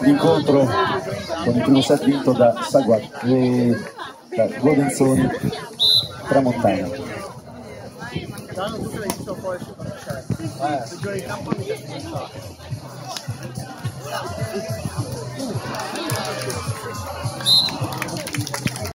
l'incontro con il primo set vinto da Saguat e eh, da Godenzoni Tramontana. Danno tutte le poi eh. campo